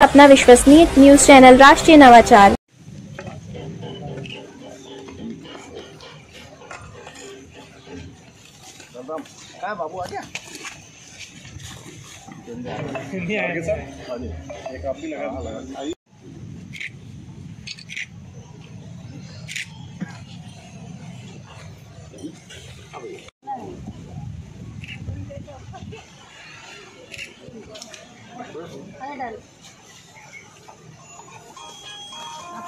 अपना विश्वसनीय news channel राष्ट्रीय नवाचार। बाबू आ गया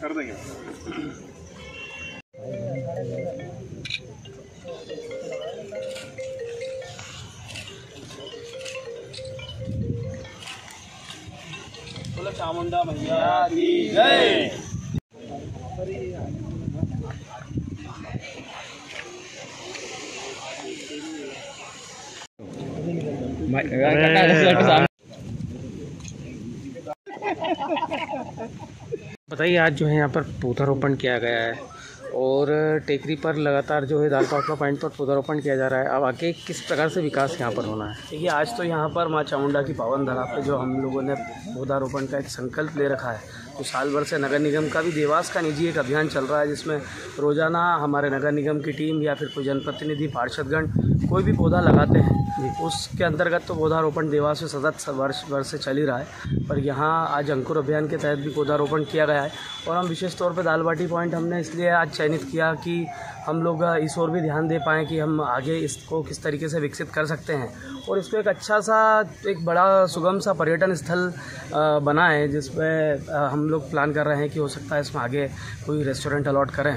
कर देंगे बोलो चामुंडा मैया की जय बताइए, आज जो है यहाँ पर पौधारोपण किया गया है और टेकरी पर लगातार जो है दाल पापड़ा पॉइंट पर पौधारोपण किया जा रहा है। अब आगे किस प्रकार से विकास यहाँ पर होना है? देखिए, आज तो यहाँ पर माँ चामुंडा की पावन धरा पे जो हम लोगों ने पौधारोपण का एक संकल्प ले रखा है। तो साल भर से नगर निगम का भी देवास का निजी एक अभियान चल रहा है, जिसमें रोज़ाना हमारे नगर निगम की टीम या फिर कोई जनप्रतिनिधि, पार्षदगण कोई भी पौधा लगाते हैं उसके अंतर्गत तो पौधारोपण देवास में सतत वर्ष वर्ष से चल ही रहा है। पर यहाँ आज अंकुर अभियान के तहत भी पौधारोपण किया गया है और हम विशेष तौर पर दालबाटी पॉइंट हमने इसलिए आज चयनित किया कि हम लोग इस ओर भी ध्यान दे पाएँ कि हम आगे इसको किस तरीके से विकसित कर सकते हैं। और इसको एक अच्छा सा, एक बड़ा सुगम सा पर्यटन स्थल बना है जिसमें हम लोग प्लान कर रहे हैं कि हो सकता है इसमें आगे कोई रेस्टोरेंट अलॉट करें।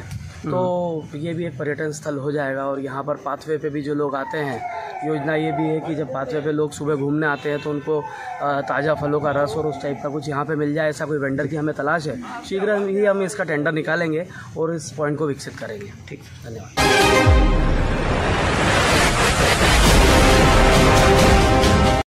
तो ये भी एक पर्यटन स्थल हो जाएगा और यहाँ पर पाथवे पे भी जो लोग आते हैं योजना ये भी है कि जब पाथवे पे लोग सुबह घूमने आते हैं तो उनको ताज़ा फलों का रस और उस टाइप का कुछ यहाँ पे मिल जाए ऐसा कोई वेंडर की हमें तलाश है शीघ्र ही हम इसका टेंडर निकालेंगे और इस पॉइंट को विकसित करेंगे। ठीक धन्यवाद।